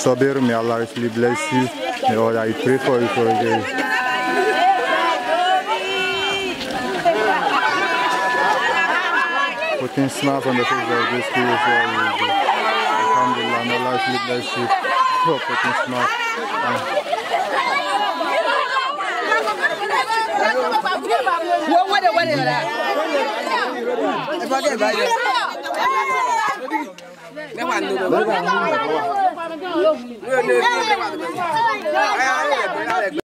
Sabir, may Allah richly bless you. May all I pray for you for you. Putting smiles on the face of this people for you. Alhamdulillah, may Allah richly bless you for putting smiles. Wọ́n wọ́n de wọ́n de rẹ̀. Mẹ́wàá nínú 我也不